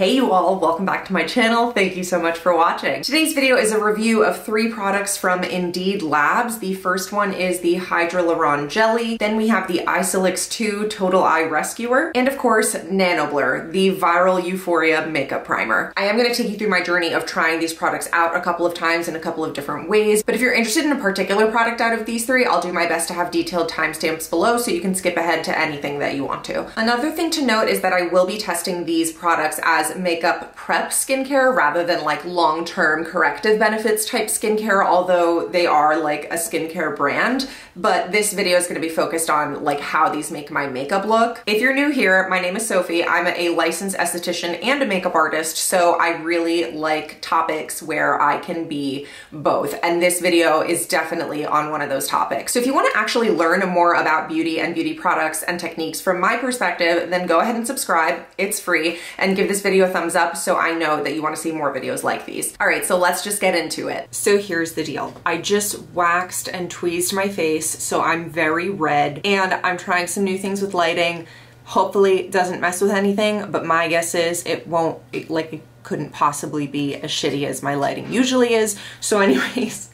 Hey you all, welcome back to my channel. Thank you so much for watching. Today's video is a review of three products from Indeed Labs. The first one is the Hydraluron Jelly, then we have the Eysilix 2 Total Eye Rescuer, and of course NanoBlur, the Viral Euphoria Makeup Primer. I am going to take you through my journey of trying these products out a couple of times in a couple of different ways, but if you're interested in a particular product out of these three, I'll do my best to have detailed timestamps below so you can skip ahead to anything that you want to. Another thing to note is that I will be testing these products as makeup prep skincare rather than like long-term corrective benefits type skincare, although they are like a skincare brand. But this video is gonna be focused on like how these make my makeup look. If you're new here, my name is Sophie. I'm a licensed esthetician and a makeup artist, so I really like topics where I can be both. And this video is definitely on one of those topics. So if you wanna actually learn more about beauty and beauty products and techniques from my perspective, then go ahead and subscribe. It's free and give this video video a thumbs up so I know that you wanna see more videos like these. All right, so let's just get into it. So here's the deal. I just waxed and tweezed my face, so I'm very red, and I'm trying some new things with lighting. Hopefully it doesn't mess with anything, but my guess is it won't, it, like it couldn't possibly be as shitty as my lighting usually is. So anyways,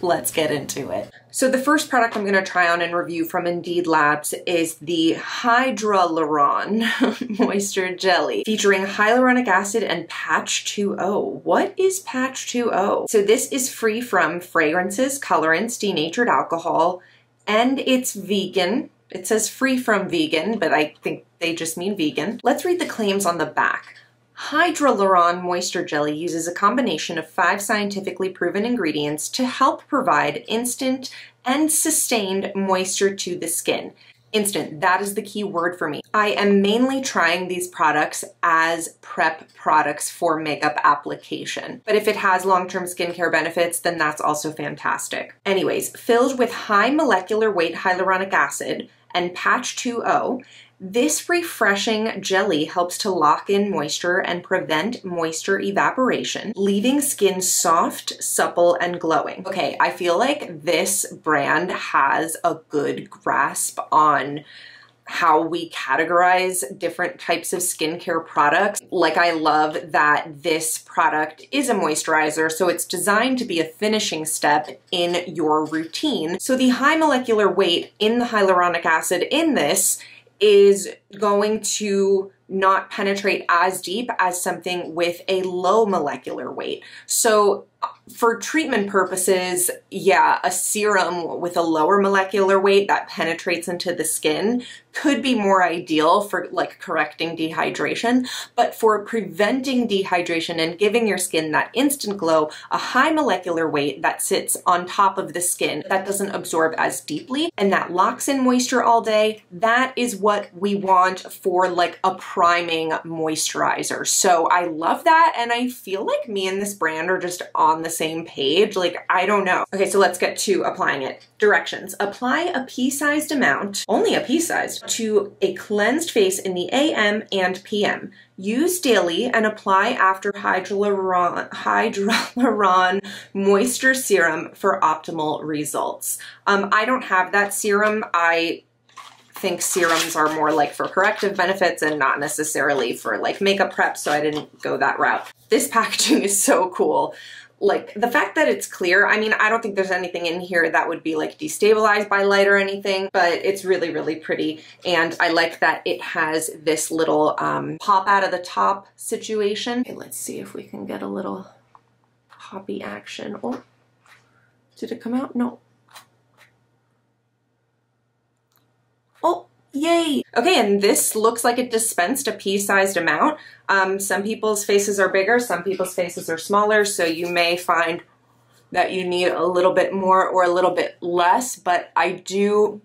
let's get into it. So the first product I'm going to try on and review from Indeed Labs is the Hydraluron Moisture Jelly featuring hyaluronic acid and Patch 2O. What is Patch 2O? So this is free from fragrances, colorants, denatured alcohol, and it's vegan. It says free from vegan, but I think they just mean vegan. Let's read the claims on the back. Hydraluron Moisture Jelly uses a combination of five scientifically proven ingredients to help provide instant and sustained moisture to the skin. Instant, that is the key word for me. I am mainly trying these products as prep products for makeup application. But if it has long-term skincare benefits, then that's also fantastic. Anyways, filled with high molecular weight hyaluronic acid and Patch 2O, this refreshing jelly helps to lock in moisture and prevent moisture evaporation, leaving skin soft, supple, and glowing. Okay, I feel like this brand has a good grasp on how we categorize different types of skincare products. Like I love that this product is a moisturizer, so it's designed to be a finishing step in your routine. So the high molecular weight in the hyaluronic acid in this is going to not penetrate as deep as something with a low molecular weight. So for treatment purposes, yeah, a serum with a lower molecular weight that penetrates into the skin could be more ideal for like correcting dehydration, but for preventing dehydration and giving your skin that instant glow, a high molecular weight that sits on top of the skin that doesn't absorb as deeply and that locks in moisture all day, that is what we want for like a priming moisturizer. So I love that and I feel like me and this brand are just on the same page. Like, I don't know. Okay, so let's get to applying it. Directions. Apply a pea-sized amount, only a pea-sized, to a cleansed face in the AM and PM. Use daily and apply after hydraluron, hydraluron moisture serum for optimal results. Um, I don't have that serum. I think serums are more like for corrective benefits and not necessarily for like makeup prep, so I didn't go that route. This packaging is so cool like the fact that it's clear, I mean, I don't think there's anything in here that would be like destabilized by light or anything, but it's really, really pretty. And I like that it has this little um, pop out of the top situation. Okay, let's see if we can get a little poppy action. Oh, did it come out? No. Oh, Yay! Okay, and this looks like it dispensed a pea-sized amount. Um, some people's faces are bigger, some people's faces are smaller, so you may find that you need a little bit more or a little bit less, but I do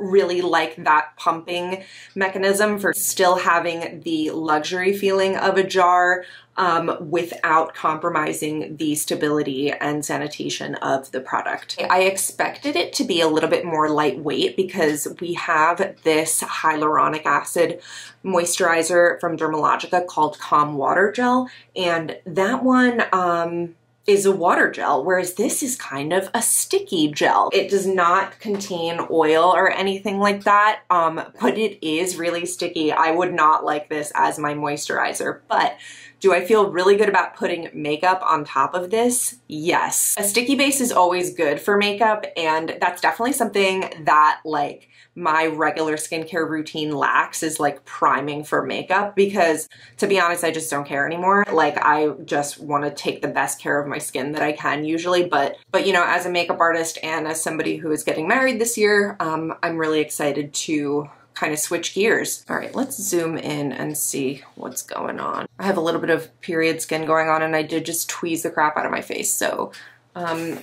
really like that pumping mechanism for still having the luxury feeling of a jar um, without compromising the stability and sanitation of the product. I expected it to be a little bit more lightweight because we have this hyaluronic acid moisturizer from Dermalogica called Calm Water Gel and that one um, is a water gel, whereas this is kind of a sticky gel. It does not contain oil or anything like that, um, but it is really sticky. I would not like this as my moisturizer, but do I feel really good about putting makeup on top of this? Yes. A sticky base is always good for makeup and that's definitely something that like my regular skincare routine lacks is like priming for makeup because to be honest, I just don't care anymore. Like I just want to take the best care of my skin that I can usually. But, but you know, as a makeup artist and as somebody who is getting married this year, um, I'm really excited to kind of switch gears. All right, let's zoom in and see what's going on. I have a little bit of period skin going on and I did just tweeze the crap out of my face. So um,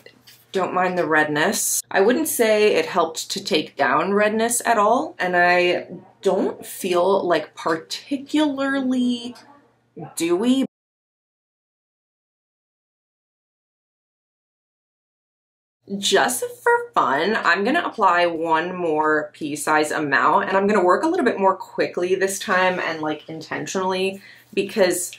don't mind the redness. I wouldn't say it helped to take down redness at all. And I don't feel like particularly dewy, just for fun, I'm gonna apply one more pea size amount and I'm gonna work a little bit more quickly this time and like intentionally because,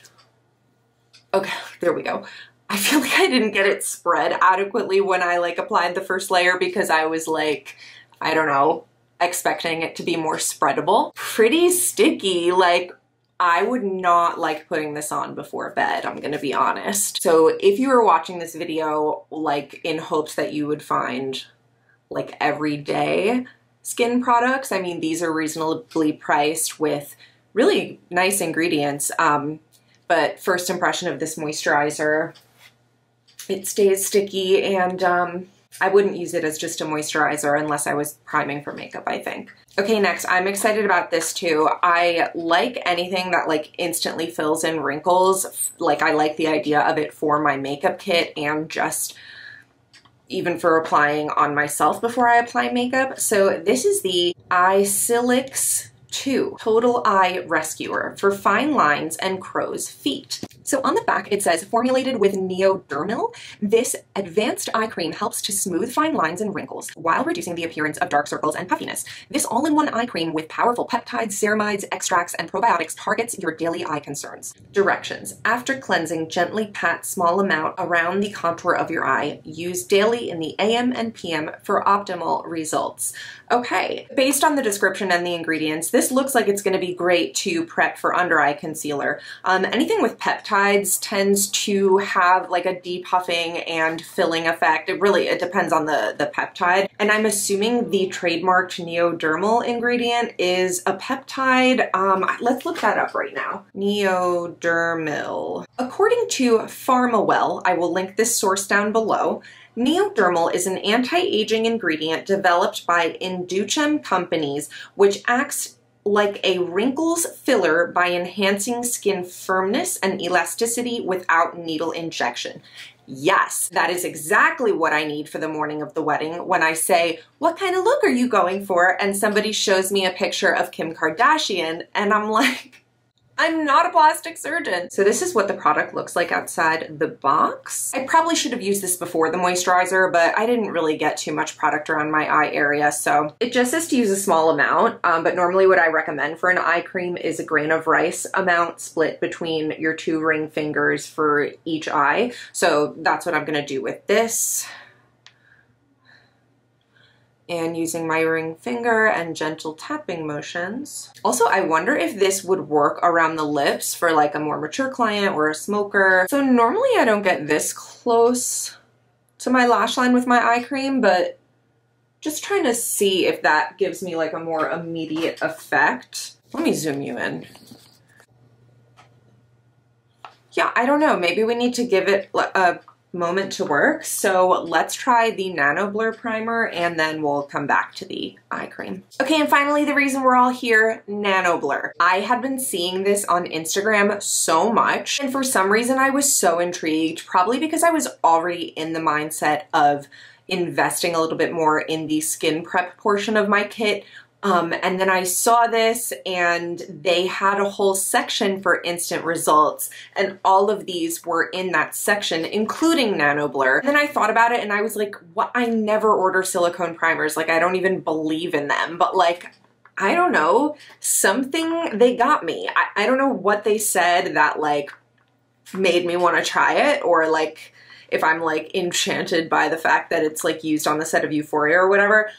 okay, there we go. I feel like I didn't get it spread adequately when I like applied the first layer because I was like, I don't know, expecting it to be more spreadable. Pretty sticky, like I would not like putting this on before bed, I'm gonna be honest. So if you were watching this video like in hopes that you would find like everyday skin products, I mean, these are reasonably priced with really nice ingredients. Um, but first impression of this moisturizer, it stays sticky and um, I wouldn't use it as just a moisturizer unless I was priming for makeup, I think. Okay, next, I'm excited about this too. I like anything that like instantly fills in wrinkles. Like I like the idea of it for my makeup kit and just even for applying on myself before I apply makeup. So this is the Eysilix 2 Total Eye Rescuer for fine lines and crow's feet. So on the back, it says formulated with Neodermyl. This advanced eye cream helps to smooth fine lines and wrinkles while reducing the appearance of dark circles and puffiness. This all-in-one eye cream with powerful peptides, ceramides, extracts, and probiotics targets your daily eye concerns. Directions. After cleansing, gently pat small amount around the contour of your eye. Use daily in the AM and PM for optimal results. Okay, based on the description and the ingredients, this looks like it's going to be great to prep for under eye concealer. Um, anything with peptides peptides tends to have like a depuffing and filling effect. It really, it depends on the, the peptide. And I'm assuming the trademarked Neodermyl ingredient is a peptide. Um, let's look that up right now. Neodermyl. According to PharmaWell, I will link this source down below, Neodermyl is an anti-aging ingredient developed by Induchem Companies, which acts like a wrinkles filler by enhancing skin firmness and elasticity without needle injection. Yes, that is exactly what I need for the morning of the wedding when I say, what kind of look are you going for? And somebody shows me a picture of Kim Kardashian and I'm like, I'm not a plastic surgeon. So this is what the product looks like outside the box. I probably should have used this before the moisturizer, but I didn't really get too much product around my eye area. So it just says to use a small amount, um, but normally what I recommend for an eye cream is a grain of rice amount split between your two ring fingers for each eye. So that's what I'm gonna do with this and using my ring finger and gentle tapping motions. Also, I wonder if this would work around the lips for like a more mature client or a smoker. So normally I don't get this close to my lash line with my eye cream, but just trying to see if that gives me like a more immediate effect. Let me zoom you in. Yeah, I don't know. Maybe we need to give it a moment to work. So let's try the Nano Blur Primer and then we'll come back to the eye cream. Okay, and finally the reason we're all here, Nano Blur. I had been seeing this on Instagram so much and for some reason I was so intrigued, probably because I was already in the mindset of investing a little bit more in the skin prep portion of my kit um, and then I saw this and they had a whole section for instant results and all of these were in that section, including Nano Blur. then I thought about it and I was like, what? I never order silicone primers. Like I don't even believe in them, but like, I don't know, something, they got me. I, I don't know what they said that like made me want to try it or like, if I'm like enchanted by the fact that it's like used on the set of Euphoria or whatever.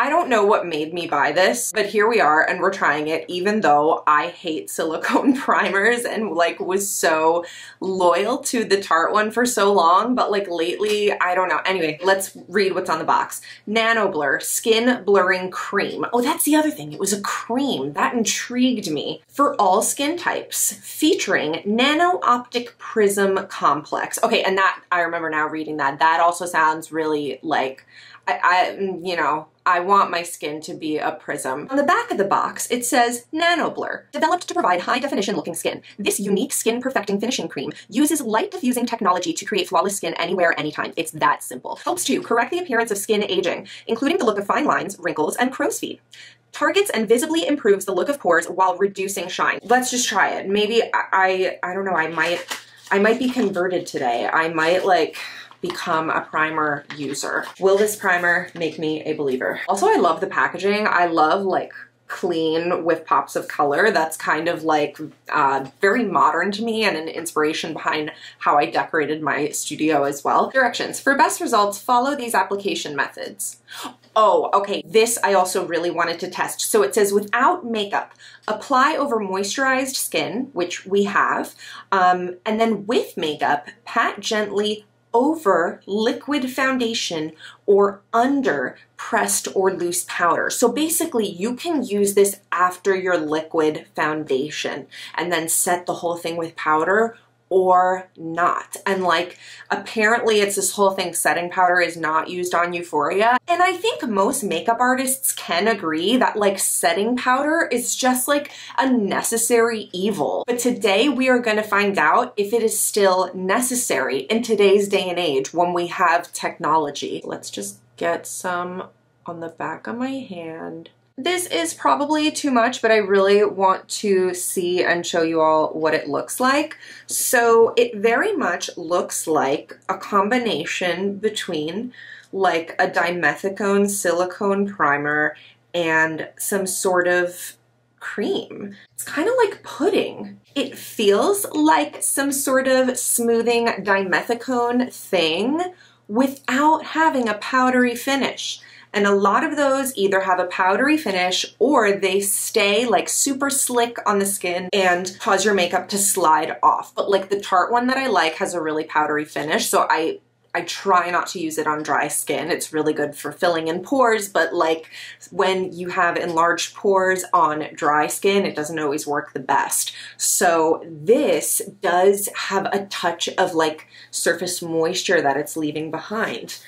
I don't know what made me buy this, but here we are and we're trying it even though I hate silicone primers and like was so loyal to the Tarte one for so long, but like lately, I don't know. Anyway, let's read what's on the box. Nano Blur Skin Blurring Cream. Oh, that's the other thing. It was a cream. That intrigued me. For all skin types, featuring Nano Optic Prism Complex. Okay, and that, I remember now reading that. That also sounds really like I, I, mm, you know, I want my skin to be a prism. On the back of the box, it says Nano Blur, developed to provide high definition looking skin. This unique skin perfecting finishing cream uses light diffusing technology to create flawless skin anywhere, anytime. It's that simple. Helps to correct the appearance of skin aging, including the look of fine lines, wrinkles, and crow's feet targets and visibly improves the look of pores while reducing shine. Let's just try it. Maybe I, I, I don't know, I might, I might be converted today. I might like, become a primer user. Will this primer make me a believer? Also, I love the packaging. I love like clean with pops of color. That's kind of like uh, very modern to me and an inspiration behind how I decorated my studio as well. Directions. For best results, follow these application methods. Oh, okay, this I also really wanted to test. So it says without makeup, apply over moisturized skin, which we have, um, and then with makeup, pat gently over liquid foundation or under pressed or loose powder. So basically you can use this after your liquid foundation and then set the whole thing with powder or not. And like, apparently it's this whole thing setting powder is not used on Euphoria. And I think most makeup artists can agree that like setting powder is just like a necessary evil. But today we are gonna find out if it is still necessary in today's day and age when we have technology. Let's just get some on the back of my hand. This is probably too much, but I really want to see and show you all what it looks like. So it very much looks like a combination between like a dimethicone silicone primer and some sort of cream. It's kind of like pudding. It feels like some sort of smoothing dimethicone thing without having a powdery finish. And a lot of those either have a powdery finish or they stay like super slick on the skin and cause your makeup to slide off. But like the Tarte one that I like has a really powdery finish. So I I try not to use it on dry skin. It's really good for filling in pores, but like when you have enlarged pores on dry skin, it doesn't always work the best. So this does have a touch of like surface moisture that it's leaving behind.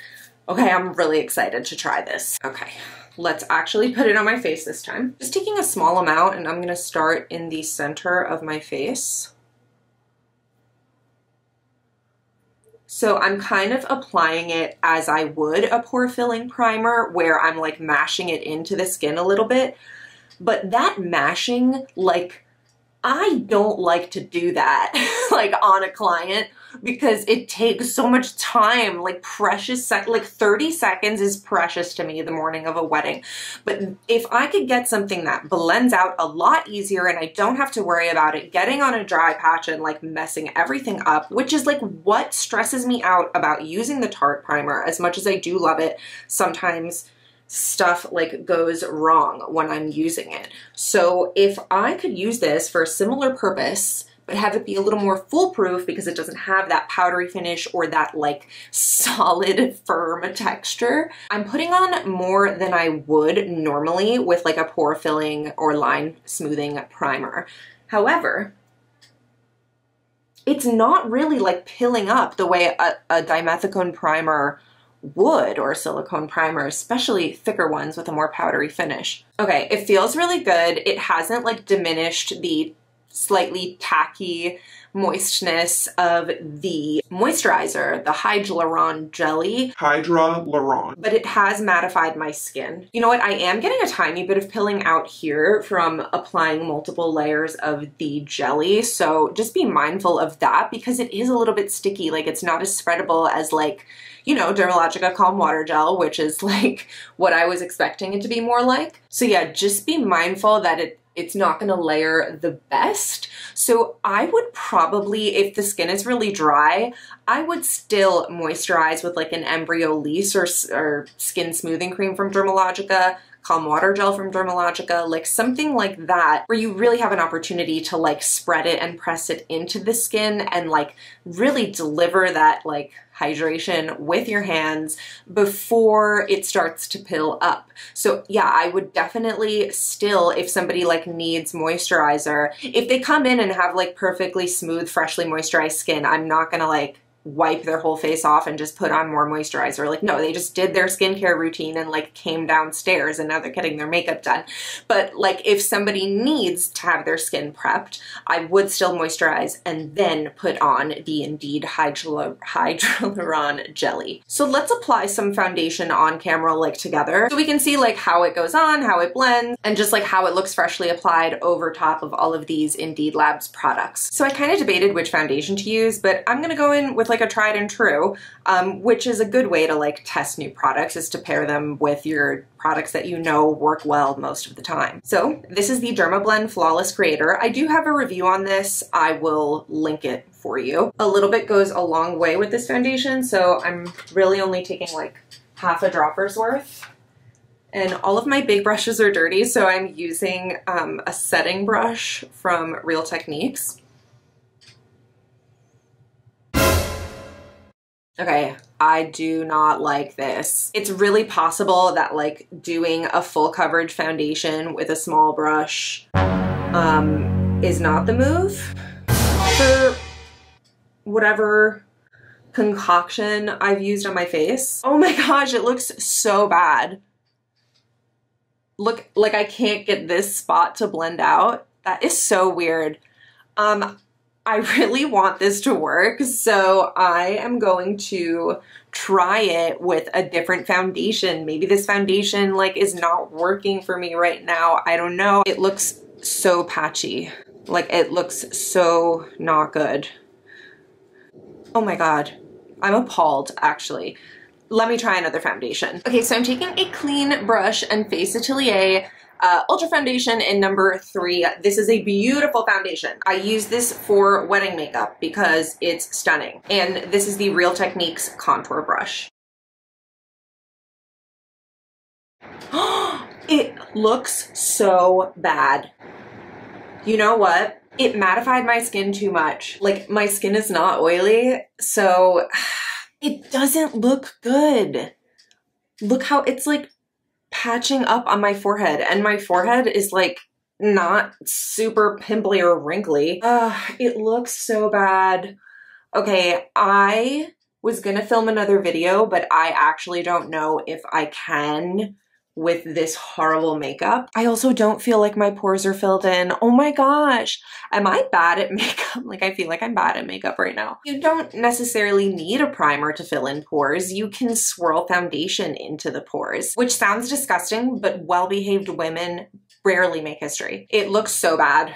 Okay, I'm really excited to try this. Okay, let's actually put it on my face this time. Just taking a small amount and I'm gonna start in the center of my face. So I'm kind of applying it as I would a pore filling primer where I'm like mashing it into the skin a little bit. But that mashing, like, I don't like to do that like on a client because it takes so much time, like precious sec like 30 seconds is precious to me the morning of a wedding. But if I could get something that blends out a lot easier and I don't have to worry about it getting on a dry patch and like messing everything up, which is like what stresses me out about using the Tarte primer as much as I do love it. Sometimes stuff like goes wrong when I'm using it. So if I could use this for a similar purpose, but have it be a little more foolproof because it doesn't have that powdery finish or that like solid firm texture. I'm putting on more than I would normally with like a pore filling or line smoothing primer. However, it's not really like pilling up the way a, a dimethicone primer would or silicone primer, especially thicker ones with a more powdery finish. Okay, it feels really good. It hasn't like diminished the slightly tacky moistness of the moisturizer, the Hydroron Jelly. Hydroron. But it has mattified my skin. You know what? I am getting a tiny bit of pilling out here from applying multiple layers of the jelly. So just be mindful of that because it is a little bit sticky. Like it's not as spreadable as like you know, Dermalogica Calm Water Gel, which is like what I was expecting it to be more like. So yeah, just be mindful that it it's not going to layer the best. So I would probably, if the skin is really dry, I would still moisturize with like an Embryolisse or, or skin smoothing cream from Dermalogica calm water gel from Dermalogica, like something like that, where you really have an opportunity to like spread it and press it into the skin and like really deliver that like hydration with your hands before it starts to pill up. So yeah, I would definitely still, if somebody like needs moisturizer, if they come in and have like perfectly smooth, freshly moisturized skin, I'm not gonna like wipe their whole face off and just put on more moisturizer. Like, no, they just did their skincare routine and like came downstairs and now they're getting their makeup done. But like, if somebody needs to have their skin prepped, I would still moisturize and then put on the Indeed Hydro Jelly. So let's apply some foundation on camera like together so we can see like how it goes on, how it blends, and just like how it looks freshly applied over top of all of these Indeed Labs products. So I kind of debated which foundation to use, but I'm gonna go in with like a tried and true, um, which is a good way to like test new products is to pair them with your products that you know work well most of the time. So this is the Dermablend Flawless Creator. I do have a review on this. I will link it for you. A little bit goes a long way with this foundation, so I'm really only taking like half a dropper's worth and all of my big brushes are dirty, so I'm using um, a setting brush from Real Techniques. Okay, I do not like this. It's really possible that like doing a full coverage foundation with a small brush um, is not the move for whatever concoction I've used on my face. Oh my gosh, it looks so bad. Look, like I can't get this spot to blend out. That is so weird. Um, I really want this to work, so I am going to try it with a different foundation. Maybe this foundation like is not working for me right now. I don't know. It looks so patchy. Like it looks so not good. Oh my god. I'm appalled actually. Let me try another foundation. Okay, so I'm taking a clean brush and Face Atelier uh, Ultra Foundation in number three. This is a beautiful foundation. I use this for wedding makeup because it's stunning. And this is the Real Techniques contour brush. it looks so bad. You know what? It mattified my skin too much. Like my skin is not oily, so it doesn't look good. Look how it's like patching up on my forehead and my forehead is like not super pimply or wrinkly. Uh, it looks so bad. Okay, I was gonna film another video, but I actually don't know if I can with this horrible makeup. I also don't feel like my pores are filled in. Oh my gosh, am I bad at makeup? Like I feel like I'm bad at makeup right now. You don't necessarily need a primer to fill in pores. You can swirl foundation into the pores, which sounds disgusting, but well-behaved women rarely make history. It looks so bad.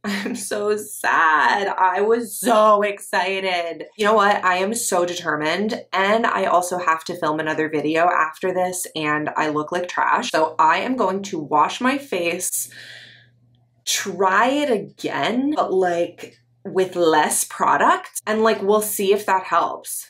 I'm so sad. I was so excited. You know what? I am so determined and I also have to film another video after this and I look like trash. So I am going to wash my face, try it again, but like with less product and like we'll see if that helps.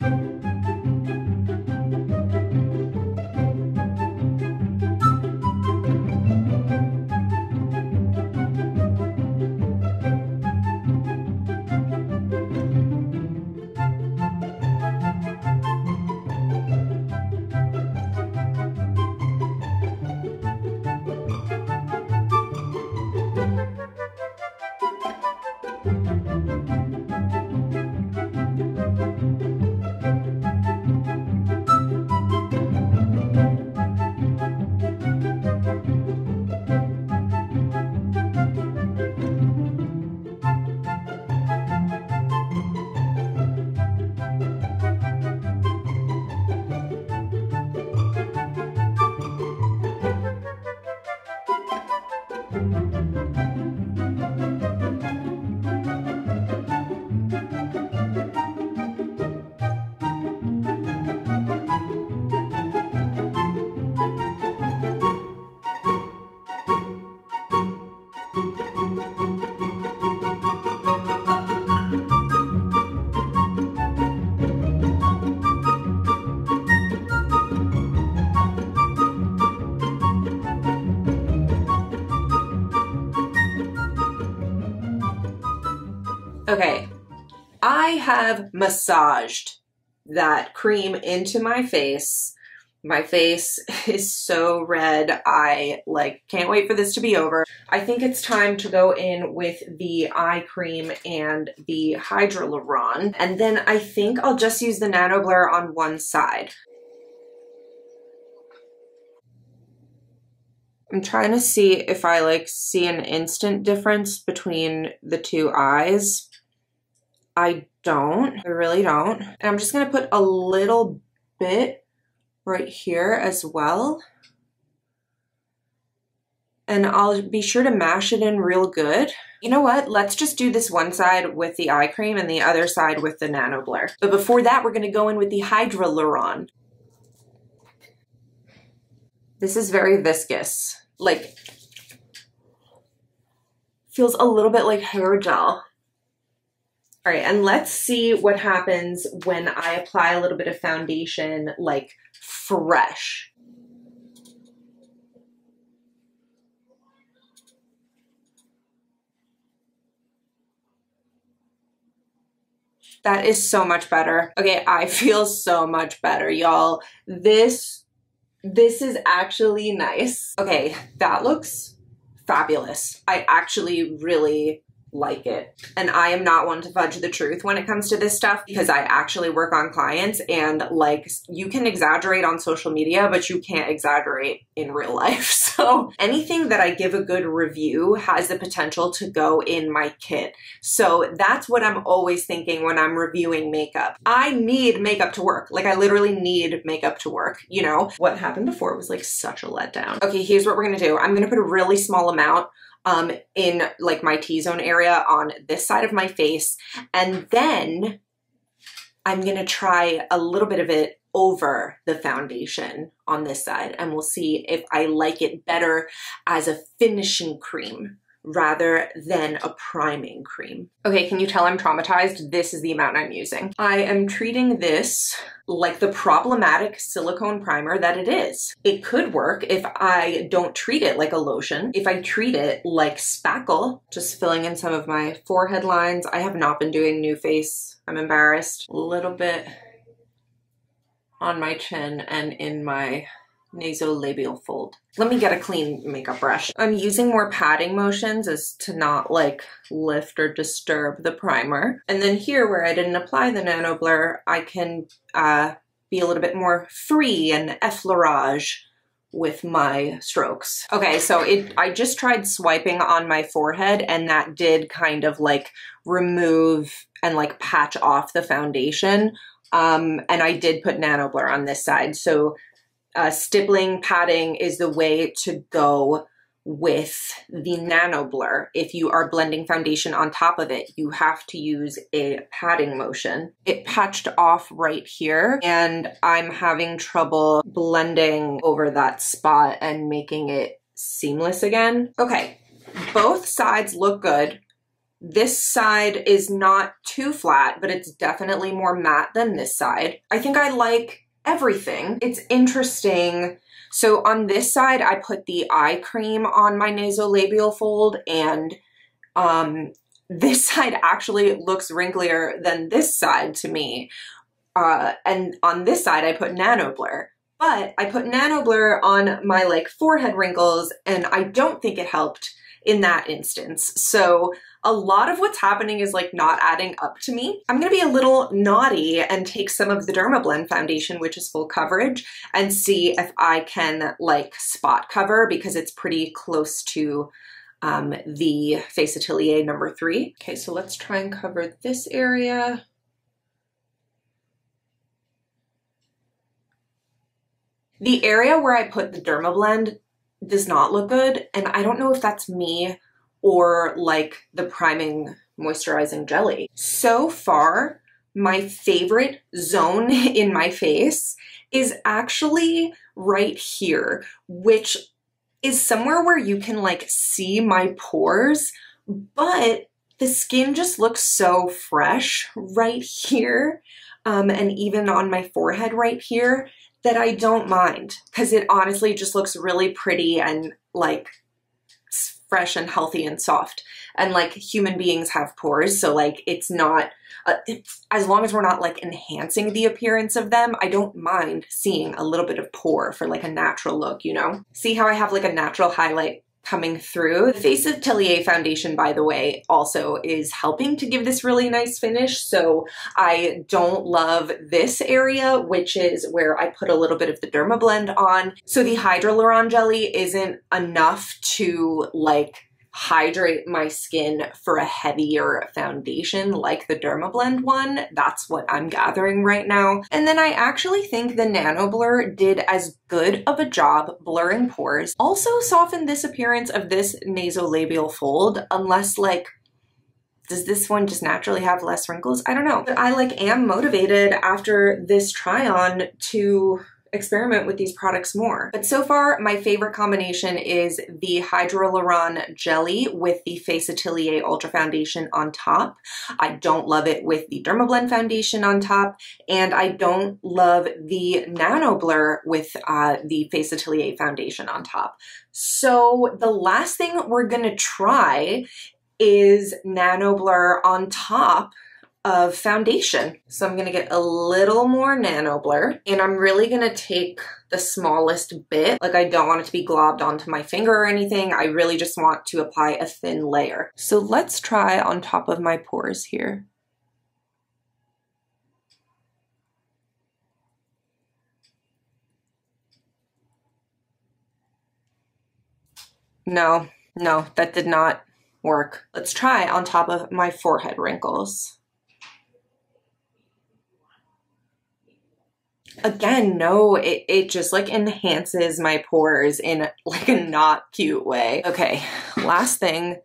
I have massaged that cream into my face. My face is so red. I like can't wait for this to be over. I think it's time to go in with the eye cream and the Hydraluron. And then I think I'll just use the Nano Blur on one side. I'm trying to see if I like see an instant difference between the two eyes. I don't. I really don't. And I'm just going to put a little bit right here as well. And I'll be sure to mash it in real good. You know what? Let's just do this one side with the eye cream and the other side with the Nano Blur. But before that, we're going to go in with the Hydraluron. This is very viscous. Like, feels a little bit like hair gel. All right, and let's see what happens when I apply a little bit of foundation, like fresh. That is so much better. Okay, I feel so much better, y'all. This, this is actually nice. Okay, that looks fabulous. I actually really like it. And I am not one to fudge the truth when it comes to this stuff because I actually work on clients and like you can exaggerate on social media, but you can't exaggerate in real life. So anything that I give a good review has the potential to go in my kit. So that's what I'm always thinking when I'm reviewing makeup. I need makeup to work. Like I literally need makeup to work, you know? What happened before was like such a letdown. Okay, here's what we're gonna do. I'm gonna put a really small amount um, in like my T-zone area on this side of my face. And then I'm gonna try a little bit of it over the foundation on this side and we'll see if I like it better as a finishing cream rather than a priming cream. Okay, can you tell I'm traumatized? This is the amount I'm using. I am treating this like the problematic silicone primer that it is. It could work if I don't treat it like a lotion. If I treat it like spackle, just filling in some of my forehead lines. I have not been doing new face. I'm embarrassed. A little bit on my chin and in my nasolabial fold. Let me get a clean makeup brush. I'm using more padding motions as to not like lift or disturb the primer. And then here where I didn't apply the Nano Blur, I can uh, be a little bit more free and effleurage with my strokes. Okay, so it I just tried swiping on my forehead and that did kind of like remove and like patch off the foundation. Um, and I did put Nano Blur on this side. So uh, stippling padding is the way to go with the nano blur. If you are blending foundation on top of it, you have to use a padding motion. It patched off right here and I'm having trouble blending over that spot and making it seamless again. Okay, both sides look good. This side is not too flat, but it's definitely more matte than this side. I think I like everything. It's interesting. So on this side, I put the eye cream on my nasolabial fold and um, this side actually looks wrinklier than this side to me. Uh, and on this side, I put Nano Blur. But I put Nano Blur on my like forehead wrinkles and I don't think it helped in that instance. So a lot of what's happening is like not adding up to me. I'm gonna be a little naughty and take some of the Dermablend foundation, which is full coverage, and see if I can like spot cover because it's pretty close to um, the Face Atelier number three. Okay, so let's try and cover this area. The area where I put the Dermablend does not look good, and I don't know if that's me or like the priming moisturizing jelly. So far, my favorite zone in my face is actually right here, which is somewhere where you can like see my pores, but the skin just looks so fresh right here um, and even on my forehead right here that I don't mind because it honestly just looks really pretty and like fresh and healthy and soft. And like human beings have pores, so like it's not uh, it's, as long as we're not like enhancing the appearance of them, I don't mind seeing a little bit of pore for like a natural look, you know? See how I have like a natural highlight coming through. The Face Atelier foundation, by the way, also is helping to give this really nice finish. So I don't love this area, which is where I put a little bit of the Derma Blend on. So the Hydraluron Jelly isn't enough to like hydrate my skin for a heavier foundation like the Dermablend one. That's what I'm gathering right now. And then I actually think the Nano Blur did as good of a job blurring pores. Also softened this appearance of this nasolabial fold unless like does this one just naturally have less wrinkles? I don't know. But I like am motivated after this try on to experiment with these products more. But so far, my favorite combination is the Hydraluron Jelly with the Face Atelier Ultra Foundation on top. I don't love it with the Dermablend Foundation on top, and I don't love the Nano Blur with uh, the Face Atelier Foundation on top. So the last thing we're gonna try is Nano Blur on top of foundation. So I'm gonna get a little more Nano Blur and I'm really gonna take the smallest bit. Like I don't want it to be globbed onto my finger or anything. I really just want to apply a thin layer. So let's try on top of my pores here. No, no, that did not work. Let's try on top of my forehead wrinkles. Again no it, it just like enhances my pores in like a not cute way okay last thing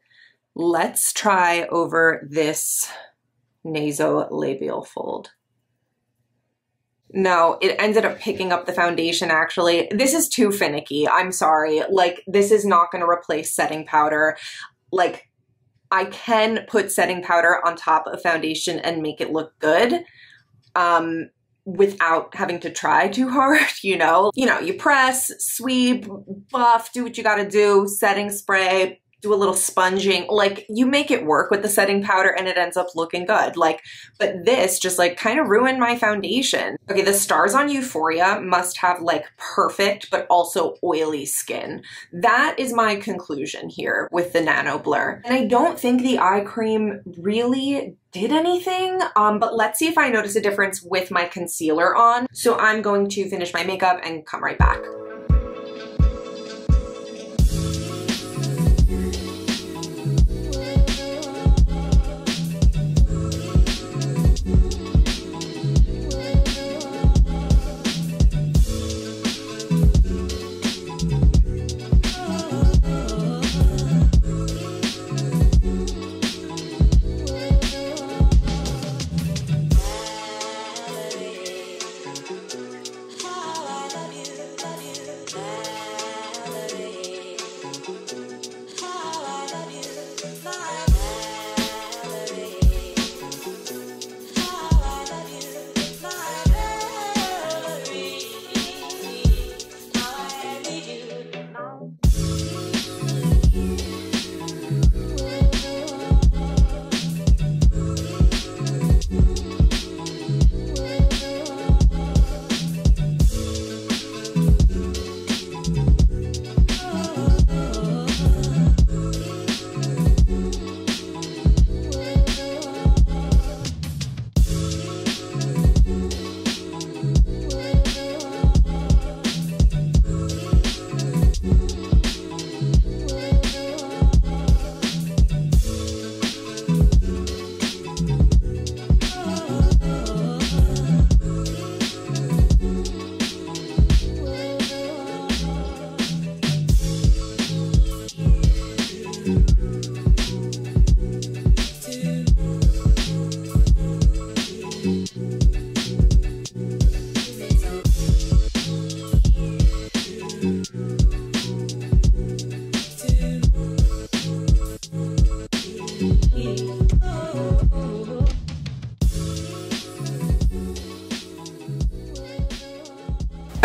let's try over this nasolabial fold no, it ended up picking up the foundation actually. This is too finicky. I'm sorry. Like, this is not going to replace setting powder. Like, I can put setting powder on top of foundation and make it look good. Um, without having to try too hard, you know? You know, you press, sweep, buff, do what you gotta do, setting spray, do a little sponging. Like you make it work with the setting powder and it ends up looking good. Like, but this just like kind of ruined my foundation. Okay, the stars on Euphoria must have like perfect but also oily skin. That is my conclusion here with the Nano Blur. And I don't think the eye cream really did anything, um, but let's see if I notice a difference with my concealer on. So I'm going to finish my makeup and come right back.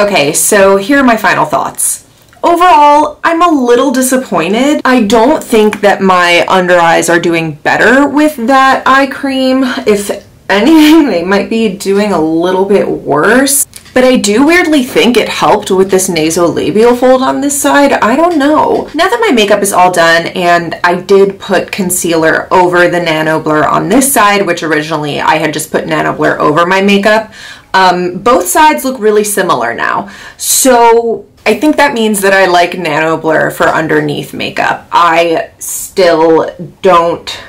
Okay, so here are my final thoughts. overall, I'm a little disappointed. I don't think that my under eyes are doing better with that eye cream. If anything, they might be doing a little bit worse. But I do weirdly think it helped with this nasolabial fold on this side. I don't know. Now that my makeup is all done and I did put concealer over the Nano Blur on this side, which originally I had just put Nano Blur over my makeup, um, both sides look really similar now. So I think that means that I like Nano Blur for underneath makeup. I still don't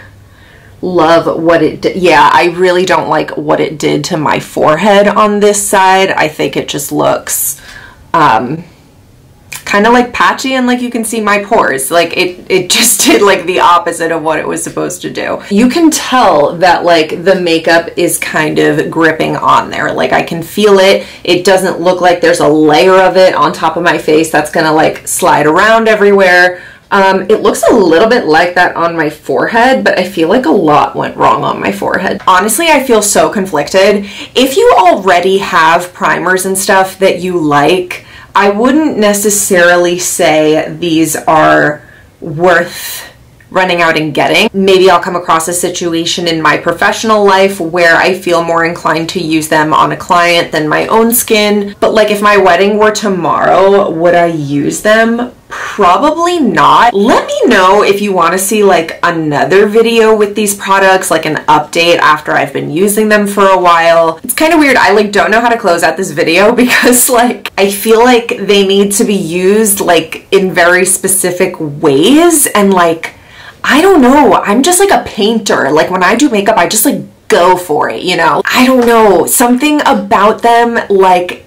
love what it did. Yeah, I really don't like what it did to my forehead on this side. I think it just looks um, kind of like patchy and like you can see my pores. Like it, it just did like the opposite of what it was supposed to do. You can tell that like the makeup is kind of gripping on there. Like I can feel it. It doesn't look like there's a layer of it on top of my face that's gonna like slide around everywhere. Um, it looks a little bit like that on my forehead, but I feel like a lot went wrong on my forehead. Honestly, I feel so conflicted. If you already have primers and stuff that you like, I wouldn't necessarily say these are worth running out and getting. Maybe I'll come across a situation in my professional life where I feel more inclined to use them on a client than my own skin. But like if my wedding were tomorrow, would I use them? Probably not. Let me know if you want to see like another video with these products, like an update after I've been using them for a while. It's kind of weird. I like don't know how to close out this video because like I feel like they need to be used like in very specific ways and like I don't know. I'm just like a painter. Like when I do makeup, I just like go for it, you know? I don't know. Something about them like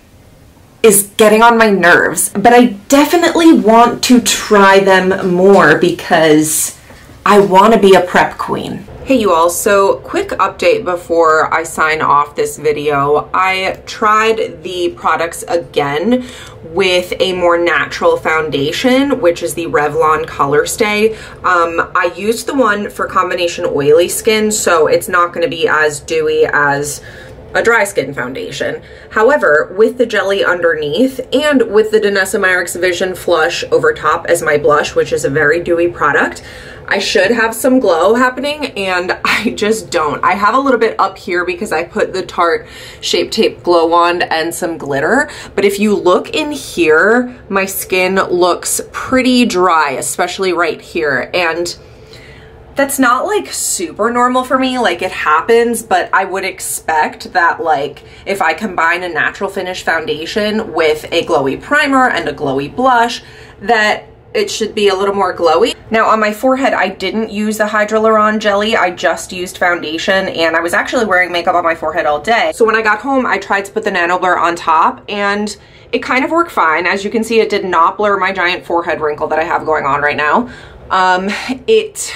is getting on my nerves, but I definitely want to try them more because I want to be a prep queen. Hey you all, so quick update before I sign off this video. I tried the products again with a more natural foundation, which is the Revlon Color Stay. Um, I used the one for combination oily skin, so it's not going to be as dewy as a dry skin foundation. However, with the jelly underneath and with the Danessa Myricks Vision Flush over top as my blush, which is a very dewy product, I should have some glow happening and I just don't. I have a little bit up here because I put the Tarte Shape Tape Glow Wand and some glitter. But if you look in here, my skin looks pretty dry, especially right here. And that's not like super normal for me like it happens but I would expect that like if I combine a natural finish foundation with a glowy primer and a glowy blush that it should be a little more glowy. Now on my forehead, I didn't use the Hydraluron Jelly. I just used foundation and I was actually wearing makeup on my forehead all day. So when I got home, I tried to put the Nano Blur on top and it kind of worked fine. As you can see, it did not blur my giant forehead wrinkle that I have going on right now. Um, it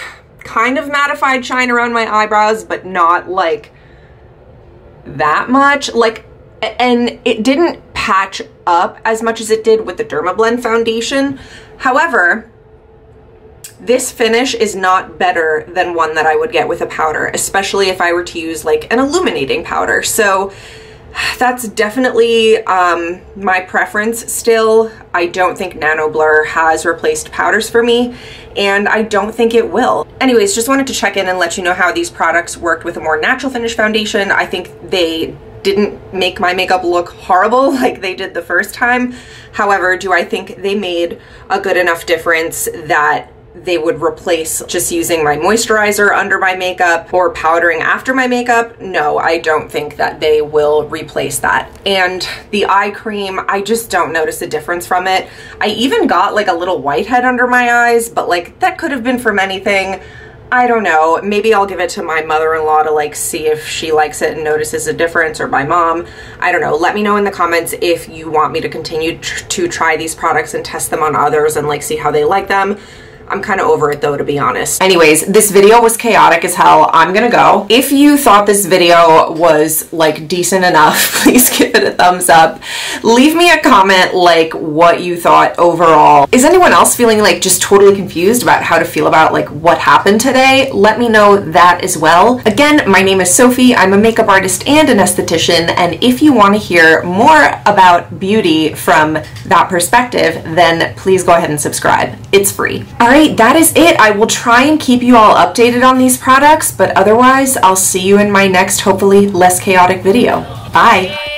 kind of mattified shine around my eyebrows, but not like that much. Like, and it didn't patch up as much as it did with the Dermablend foundation. However, this finish is not better than one that I would get with a powder, especially if I were to use like an illuminating powder. So that's definitely um, my preference still. I don't think Nano Blur has replaced powders for me, and I don't think it will. Anyways, just wanted to check in and let you know how these products worked with a more natural finish foundation. I think they didn't make my makeup look horrible like they did the first time. However, do I think they made a good enough difference that they would replace just using my moisturizer under my makeup or powdering after my makeup. No, I don't think that they will replace that. And the eye cream, I just don't notice a difference from it. I even got like a little whitehead under my eyes, but like that could have been from anything. I don't know. Maybe I'll give it to my mother-in-law to like see if she likes it and notices a difference or my mom. I don't know. Let me know in the comments if you want me to continue tr to try these products and test them on others and like see how they like them. I'm kind of over it though, to be honest. Anyways, this video was chaotic as hell. I'm gonna go. If you thought this video was like decent enough, please give it a thumbs up. Leave me a comment like what you thought overall. Is anyone else feeling like just totally confused about how to feel about like what happened today? Let me know that as well. Again, my name is Sophie. I'm a makeup artist and an esthetician. And if you want to hear more about beauty from that perspective, then please go ahead and subscribe. It's free. All right, that is it. I will try and keep you all updated on these products, but otherwise, I'll see you in my next, hopefully less chaotic video. Bye.